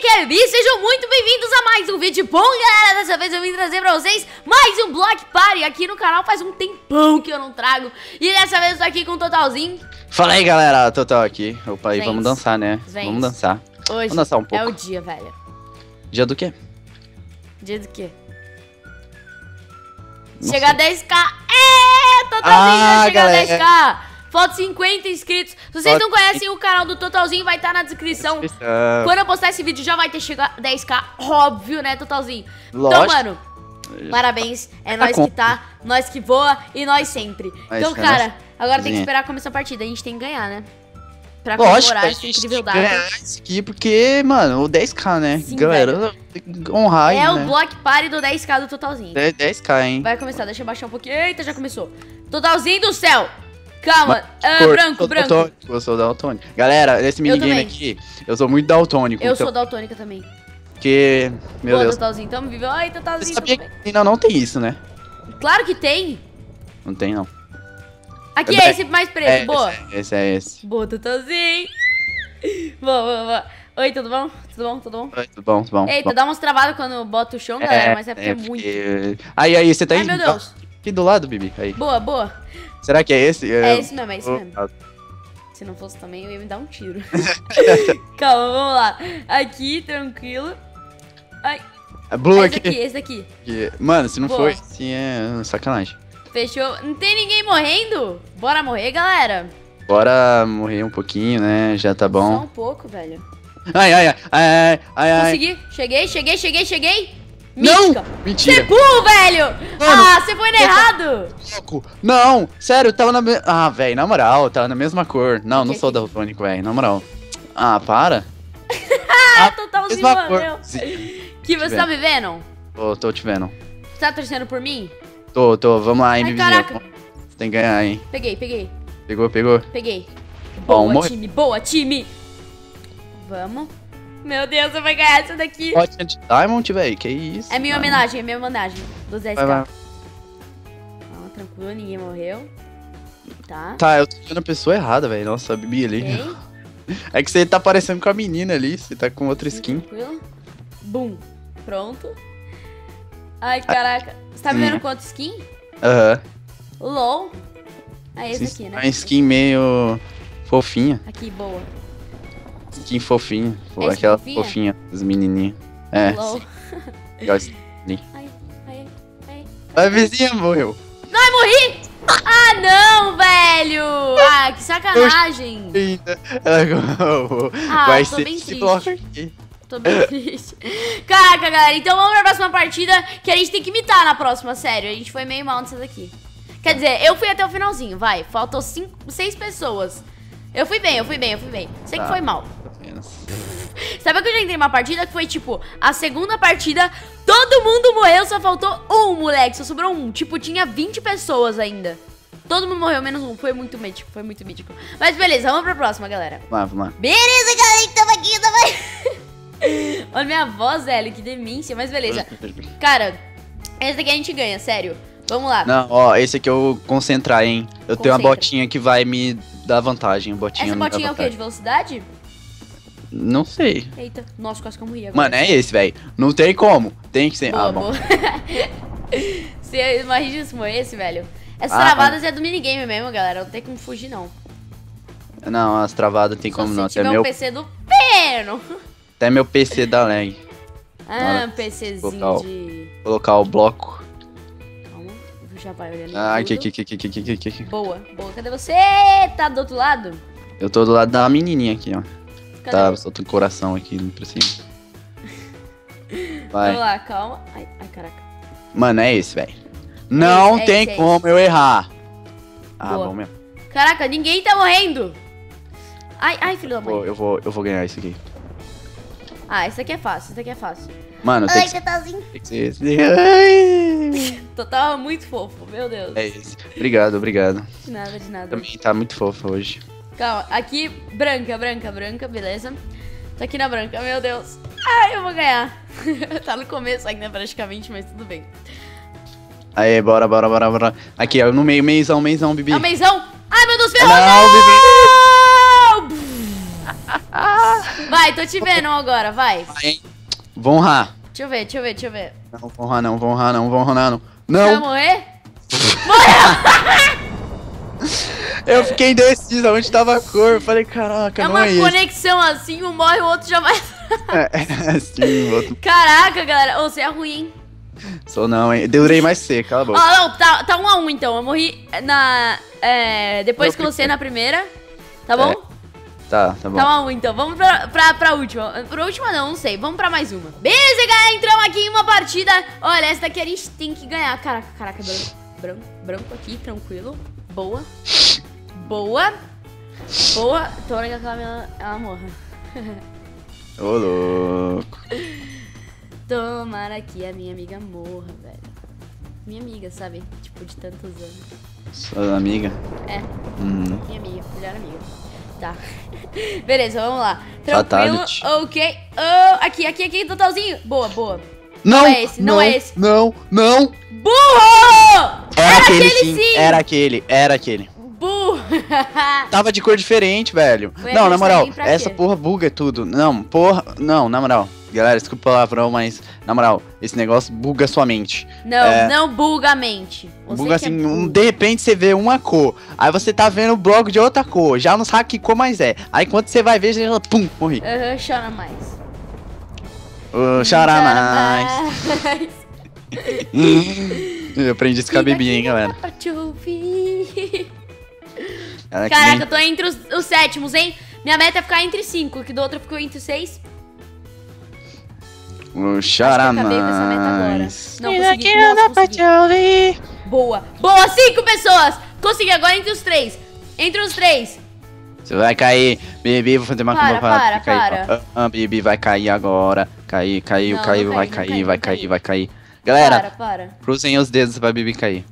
aqui é Bi, sejam muito bem-vindos a mais um vídeo bom, galera. Dessa vez eu vim trazer pra vocês mais um Block Party aqui no canal. Faz um tempão que eu não trago. E dessa vez eu tô aqui com o Totalzinho. Fala aí, galera. Total aqui. Opa, e Vens. vamos dançar, né? Vens. Vamos dançar. Hoje Vamos dançar um é pouco. o dia, velho. Dia do quê? Dia do quê? Não Chegar a 10k. É, Totalzinho Ah, vai chegar a galera. 10k. Falta 50 inscritos. Se vocês Falta não conhecem o canal do Totalzinho, vai estar na descrição. Ah, Quando eu postar esse vídeo já vai ter chegado a 10k, óbvio, né, Totalzinho? Então, Lógico. mano, parabéns. É nós que tá, nós que voa e nós sempre. Mas, então, cara, cara, agora tem que esperar começar a partida. A gente tem que ganhar, né? Pra Lógico, comemorar a essa incrível data. isso aqui porque, mano, o 10k, né? Sim, galera, que honrar É aí, o né? Block Party do 10k do Totalzinho. 10 10k, hein? Vai começar, deixa eu baixar um pouquinho. Eita, já começou. Totalzinho do céu. Calma, Mas, Cor, branco, branco. daltônico, Eu sou daltônico. Galera, nesse minigame aqui, eu sou muito daltônico. Eu então, sou daltônica também. Porque, meu Boa, Deus. Totalzinho, tamo vivo. Ai, Você Totalzinho, sabia tudo bem. que não, não tem isso, né? Claro que tem. Não tem, não. Aqui É, é esse mais preto, É, boa. Esse é esse. É esse. Boa, Totalzinho. Boa, boa, boa. Oi, tudo bom? Tudo bom? Tudo bom? Oi, Tudo bom, tudo bom. Eita, bom. dá umas travadas quando eu boto o chão, galera, mas é porque é, muito. porque- Aí, aí, você tá Ai, aí? meu Deus. Aqui do lado, Bibi. Aí. Boa, boa. Será que é esse? É esse mesmo, é esse mesmo. Se não fosse também, eu ia me dar um tiro. Calma, vamos lá. Aqui, tranquilo. Ai, é Blue esse aqui. aqui, esse aqui. Mano, se não Boa. for esse, é sacanagem. Fechou. Não tem ninguém morrendo? Bora morrer, galera. Bora morrer um pouquinho, né? Já tá Só bom. um pouco, velho. Ai, ai, ai, ai, ai, ai. Consegui. Cheguei, cheguei, cheguei, cheguei. Não! Mística. Você é Mentira! burro, velho! Mano, ah, você foi no errado! Louco. Não! Sério, tava na. me- Ah, velho, na moral, tava na mesma cor. Não, não sou que- daltônico, velho, na moral. Ah, para. Ah, totalzinho, mesma meu. Que você tá me vendo? Tô, tô te vendo. Você tá torcendo por mim? Tô, tô, vamos lá, Ai, caraca. Você tem que ganhar, hein. Peguei, peguei, Pegou, pegou. peguei. Bom, Boa, morre- time, boa, time. Vamos. Meu Deus, você vai ganhar essa daqui. Pote de Diamond, velho, que isso. É minha mano. homenagem, é minha homenagem. Dos 10k. Vai, vai. Calma, tranquilo, ninguém morreu. Tá. Tá, eu tô vendo a pessoa errada, velho. Nossa, a Bibi ali. Ok. É que você tá parecendo com a menina ali, você tá com outra skin. Tranquilo. Bum. Pronto. Ai, caraca. Você tá vendo quanto skin? Aham. LOL. É esse aqui, né? Uma skin meio fofinha. Aqui, boa. Pô, Essa aquela fofinha? fofinha dos menininhos. É. Ai, ai, ai. A vizinha morreu. Ai, morri! Ah, não, velho! Ah, que sacanagem! Ela Ah, vai tô ser bem triste. Tô bem triste. Caraca, galera, então vamos pra próxima partida que a gente tem que imitar na próxima, sério. A gente foi meio mal nessa daqui. Quer dizer, eu fui até o finalzinho, vai. Faltou cinco, seis pessoas. Eu fui bem, eu fui bem, eu fui bem. Sei que Tá. foi mal. Sabe que eu já entrei numa partida que foi tipo, a segunda partida, todo mundo morreu, só faltou um, moleque. Só sobrou um. Tipo, tinha 20 pessoas ainda. Todo mundo morreu, menos um. Foi muito mítico, foi muito mítico. Mas beleza, vamos pra próxima, galera. Vamos lá, vamos lá. Beleza, galera, tamo aqui, tamo aqui. Olha minha voz, velho, que demência, mas beleza. Cara, esse daqui a gente ganha, sério. Vamos lá. Não, ó, esse aqui eu concentrar, hein. Eu tenho uma Concentra. botinha que vai me dar vantagem. Botinha Essa botinha é o quê? De velocidade? Não sei. Eita, nossa, quase que eu morri agora. Mano, é esse, velho. Não tem como. Tem que ser. Boa, ah, bom. Se imagina se morrer esse, velho. Essas Ah, travadas é do minigame mesmo, galera. Não tem como fugir, não. Não, as travadas tem Só como se não. Até meu, PC do peno. até meu PC dá lag. Ah. PCzinho Colocar o- de... Colocar o bloco. Calma, já vai olhando Ah, aqui, aqui, aqui, aqui, aqui, aqui. Boa, boa. Cadê você? Tá do outro lado? Eu tô do lado da menininha aqui, ó. Cadê? Tá, soltando coração aqui pra cima. Vai. Vamos lá, calma. Ai, ai, caraca. Mano, é esse, velho. Não esse, é tem esse, é como eu errar. Ah, Boa. bom mesmo. Caraca, ninguém tá morrendo. Ai, ai, filho da mãe. eu, vou, eu vou ganhar isso aqui. Ah, esse aqui é fácil, esse aqui é fácil. Mano, tem Ai, que, ser- Totalzinho. tem que. Total muito fofo, meu Deus. É esse. Obrigado, obrigado. De nada, de nada. Também tá muito fofo hoje. Calma, aqui, branca, branca, branca, beleza. Tô aqui na branca, meu Deus. Ai, eu vou ganhar. tá no começo ainda, praticamente, mas tudo bem. Aê, bora, bora, bora, bora. Aqui, ó, no meio, meizão, meizão, Bibi. É o meizão. Ai, meu Deus, ferrou, Não, não! Vai, tô te vendo agora, vai. Vai? Vou honrar. Deixa eu ver, deixa eu ver, deixa eu ver. Não, vou honrar não, vou honrar não, vou honrar não. Você vai Não, morrer? eu fiquei indeciso onde tava a cor. Eu falei, caraca, É não uma é isso. conexão assim, um morre, o outro já vai. É, sim, outro. Caraca, galera. Ô, você é ruim, hein? Sou não, hein. Durei mais seco, cala a Ó, boca. não, tá, tá um a um então. Eu morri na. É, depois que você na primeira. Tá bom? Tá, tá bom. Tá um a um então. Vamos pra, pra, pra última. Pra última não, não sei. Vamos pra mais uma. Beleza, galera. Entramos aqui em uma partida. Olha, essa daqui a gente tem que ganhar. Caraca, caraca, branco. Branco, branco aqui, tranquilo. Boa. Boa. Boa. Tomara que aquela minha, ela morra. Ô, louco. Tomara que a minha amiga morra, velho. Minha amiga, sabe? Tipo, de tantos anos. Sua amiga? É, Hum. minha amiga, melhor amiga. Tá. Beleza, vamos lá. Tranquilo. Fatality. Ok. Oh, aqui, aqui, aqui, totalzinho. Boa, boa. Não, é esse, não é esse. Não, não. Burro! Era, aquele, aquele sim. sim. Era aquele, era aquele. Tava de cor diferente, velho. Foi não, na moral, essa porra buga tudo. Não, porra. Não, na moral. Galera, desculpa o palavrão, mas na moral, esse negócio buga sua mente. não, É. não buga a mente. Você buga é assim, burro. um- de repente você vê uma cor, aí você tá vendo o bloco de outra cor, já não sabe que cor mais é. Aí quando você vai ver, você já, pum, morri. Aham, chora mais. Chora mais. mais. Eu aprendi isso com a Bibi, hein, galera. Pra te ouvir. Ela Caraca, nem- eu tô entre os, os sétimos, hein? Minha meta é ficar entre cinco, que do outro ficou entre seis. Agora. mais. Não, consegui. Nossa, consegui. Boa. Boa, cinco pessoas. Consegui agora entre os três. Entre os três. Você vai cair, Bibi, vou fazer uma Para, para, cair. para. Ah, Bibi vai cair agora. Cair, caiu, Não, caiu, não vai caí, não cair, vai cair, vai cair. Galera, Para, para. cruzem os dedos pra Bibi cair.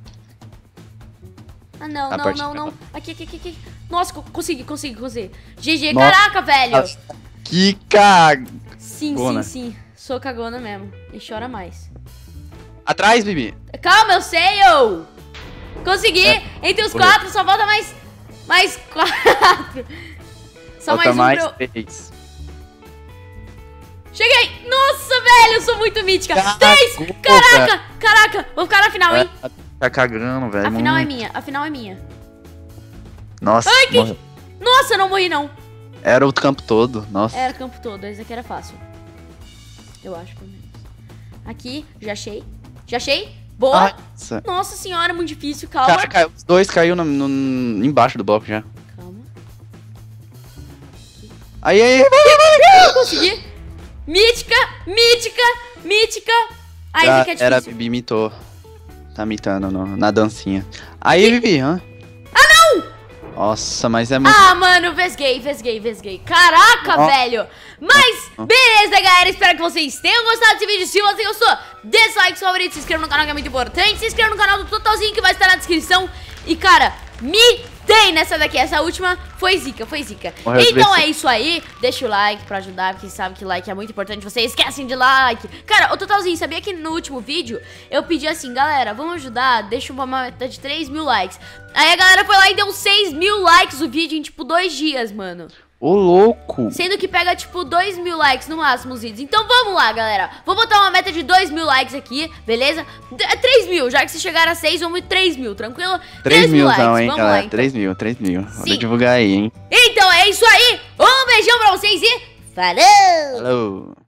Ah, não, não, não, não. Aqui, aqui, aqui, aqui. Nossa, co- consegui, consegui, consegui. GG, Nossa. caraca, velho. Que cag... Sim, Cagona. sim, sim. Sou cagona mesmo. E chora mais. Atrás, Bibi. Calma, eu sei, eu. Consegui. É, Entre os quatro, só falta mais... Mais quatro. Só Falta mais um mais eu... três. Cheguei! Nossa, velho, eu sou muito mítica. Caraca, Três! Caraca! Caraca! Vou ficar na final, hein? É, tá cagando, velho. A final é muito. minha, a final é minha. Nossa, Ai, que-. Nossa, eu não morri, não. era o campo todo. Nossa. Era o campo todo, esse aqui era fácil. Eu acho, pelo menos. Aqui, já achei. Já achei? Boa! Nossa. Nossa senhora, muito difícil, calma. Cara, caiu, os dois caiu no, no- embaixo do bloco já. Calma. Aí, aí. Eu consegui! Mítica, mítica, mítica. Esse aqui é era a difícil. Bibi imitou. Tá imitando no- na dancinha. Aí, Bibi, hã? Ah, não! Nossa, mas é muito. Ah, mano, vesguei, vesguei, vesguei. Caraca, Ó. velho. Mas, beleza, galera. Espero que vocês tenham gostado desse vídeo. Se você gostou, dê seu like favorito, se inscreva no canal que é muito importante. Se inscreva no canal do Totalzinho que vai estar na descrição. E, cara, me tem nessa daqui. Essa última foi zica, foi zica. Então é isso aí. Deixa o like pra ajudar, porque sabe que like é muito importante. Vocês esquecem de like. Cara, o Totalzinho, sabia que no último vídeo eu pedi assim, galera, vamos ajudar? Deixa uma meta de 3 mil likes. Aí a galera foi lá e deu 6 mil likes o vídeo em, tipo, dois dias, mano. Ô, louco. Sendo que pega, tipo, 2 mil likes no máximo os vídeos. Então vamos lá, galera. Vou botar uma meta de 2 mil likes aqui, beleza? D- 3 mil, já que se chegar a 6, vamos 3 mil, tranquilo? 3 mil, likes, não, hein, vamos lá, galera? então. 3 mil, 3 mil. Sim. divulgar aí, hein? Então é isso aí. Um beijão pra vocês e falou! Falou.